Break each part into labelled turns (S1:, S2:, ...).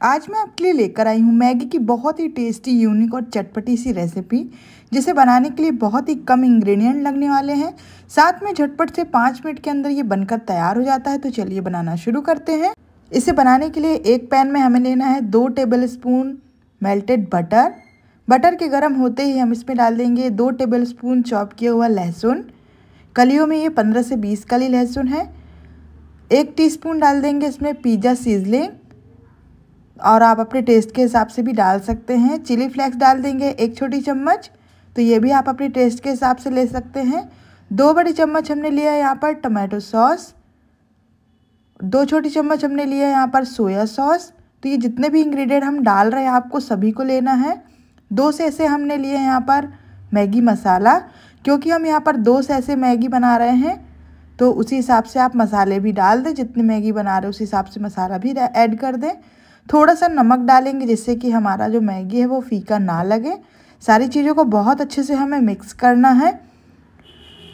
S1: आज मैं आपके लिए लेकर आई हूँ मैगी की बहुत ही टेस्टी यूनिक और चटपटी सी रेसिपी जिसे बनाने के लिए बहुत ही कम इंग्रेडिएंट लगने वाले हैं। साथ में झटपट से पाँच मिनट के अंदर ये बनकर तैयार हो जाता है तो चलिए बनाना शुरू करते हैं। इसे बनाने के लिए एक पैन में हमें लेना है दो tablespoon melted butter butter के गर्म होते ही हम इसमें डाल देंगे दो टेबल स्पून चॉप किया हुआ लहसुन। कलियों में ये पंद्रह से बीस कली लहसुन है। एक टीस्पून डाल देंगे इसमें पिज़्ज़ा सीजलिंग और आप अपने टेस्ट के हिसाब से भी डाल सकते हैं। चिली फ्लेक्स डाल देंगे एक छोटी चम्मच। तो ये भी आप अपने टेस्ट के हिसाब से ले सकते हैं। दो बड़ी चम्मच हमने लिया है यहाँ पर टमाटो सॉस दो छोटी चम्मच हमने लिया है यहाँ पर सोया सॉस तो ये जितने भी इंग्रेडिएंट हम डाल रहे हैं, आपको सभी को लेना है। दो से ऐसे हमने लिए हैं यहाँ पर मैगी मसाला। क्योंकि हम यहाँ पर दो से ऐसे मैगी बना रहे हैं तो उसी हिसाब से आप मसाले भी डाल दें। जितनी मैगी बना रहे हैं, उस हिसाब से मसाला भी ऐड कर दें। थोड़ा सा नमक डालेंगे जिससे कि हमारा जो मैगी है वो फीका ना लगे। सारी चीज़ों को बहुत अच्छे से हमें मिक्स करना है।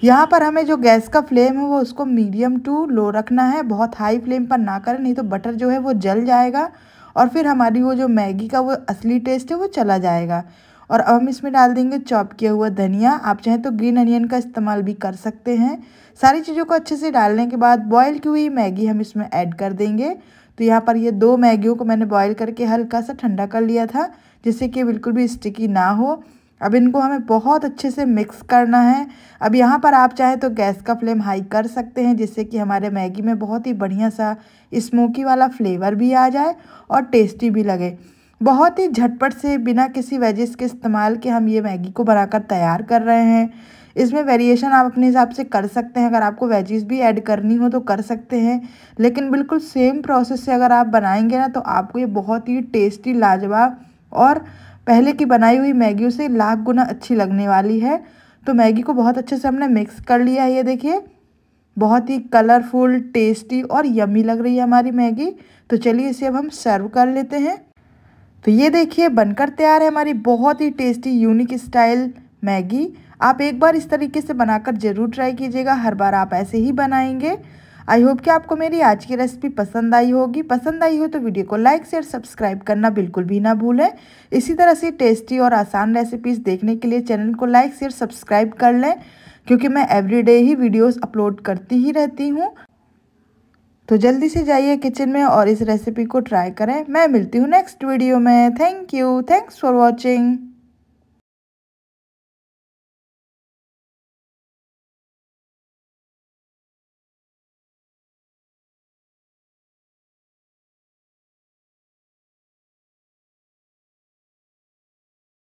S1: यहाँ पर हमें जो गैस का फ्लेम है वो उसको मीडियम टू लो रखना है। बहुत हाई फ्लेम पर ना करें, नहीं तो बटर जो है वो जल जाएगा और फिर हमारी वो जो मैगी का वो असली टेस्ट है वो चला जाएगा। और अब हम इसमें डाल देंगे चॉप किया हुआ धनिया। आप चाहें तो ग्रीन अनियन का इस्तेमाल भी कर सकते हैं। सारी चीज़ों को अच्छे से डालने के बाद बॉयल की हुई मैगी हम इसमें ऐड कर देंगे। तो यहाँ पर ये दो मैगियों को मैंने बॉईल करके हल्का सा ठंडा कर लिया था, जिससे कि बिल्कुल भी स्टिकी ना हो। अब इनको हमें बहुत अच्छे से मिक्स करना है। अब यहाँ पर आप चाहें तो गैस का फ्लेम हाई कर सकते हैं, जिससे कि हमारे मैगी में बहुत ही बढ़िया सा स्मोकी वाला फ्लेवर भी आ जाए और टेस्टी भी लगे। बहुत ही झटपट से बिना किसी वेजिस के इस्तेमाल के हम ये मैगी को बनाकर तैयार कर रहे हैं। इसमें वेरिएशन आप अपने हिसाब से कर सकते हैं। अगर आपको वेजीज भी ऐड करनी हो तो कर सकते हैं। लेकिन बिल्कुल सेम प्रोसेस से अगर आप बनाएँगे ना तो आपको ये बहुत ही टेस्टी लाजवाब और पहले की बनाई हुई मैगी से लाख गुना अच्छी लगने वाली है। तो मैगी को बहुत अच्छे से हमने मिक्स कर लिया है, ये देखिए। बहुत ही कलरफुल टेस्टी और यमी लग रही है हमारी मैगी। तो चलिए इसे अब हम सर्व कर लेते हैं। तो ये देखिए, बनकर तैयार है हमारी बहुत ही टेस्टी यूनिक स्टाइल मैगी। आप एक बार इस तरीके से बनाकर ज़रूर ट्राई कीजिएगा। हर बार आप ऐसे ही बनाएँगे। आई होप कि आपको मेरी आज की रेसिपी पसंद आई होगी। पसंद आई हो तो वीडियो को लाइक, शेयर, सब्सक्राइब करना बिल्कुल भी ना भूलें। इसी तरह से टेस्टी और आसान रेसिपीज़ देखने के लिए चैनल को लाइक, शेयर, सब्सक्राइब कर लें, क्योंकि मैं एवरीडे ही वीडियोस अपलोड करती ही रहती हूँ। तो जल्दी से जाइए किचन में और इस रेसिपी को ट्राई करें। मैं मिलती हूँ नेक्स्ट वीडियो में। Thank you thanks for watching